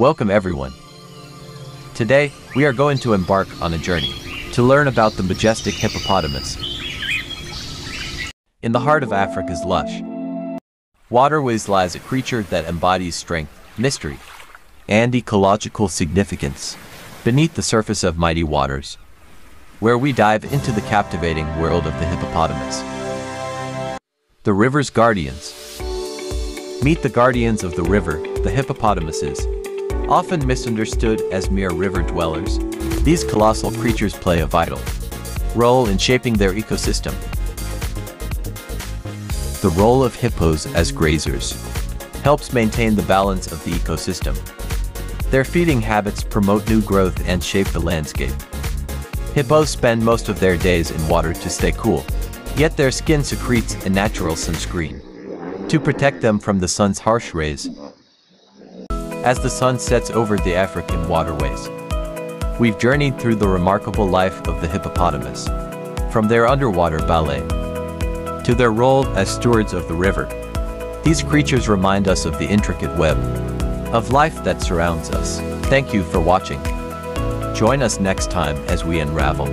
Welcome everyone. Today, we are going to embark on a journey to learn about the majestic hippopotamus. In the heart of Africa's lush waterways lies a creature that embodies strength, mystery, and ecological significance beneath the surface of mighty waters, where we dive into the captivating world of the hippopotamus. The river's guardians. Meet the guardians of the river, the hippopotamuses. Often misunderstood as mere river dwellers, these colossal creatures play a vital role in shaping their ecosystem. The role of hippos as grazers helps maintain the balance of the ecosystem. Their feeding habits promote new growth and shape the landscape. Hippos spend most of their days in water to stay cool, yet their skin secretes a natural sunscreen to protect them from the sun's harsh rays. As the sun sets over the African waterways, we've journeyed through the remarkable life of the hippopotamus, from their underwater ballet to their role as stewards of the river. These creatures remind us of the intricate web of life that surrounds us. Thank you for watching. Join us next time as we unravel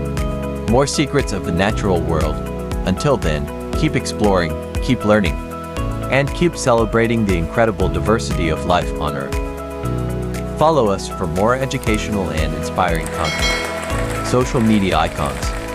more secrets of the natural world. Until then, keep exploring, keep learning, and keep celebrating the incredible diversity of life on Earth. Follow us for more educational and inspiring content. Social media icons.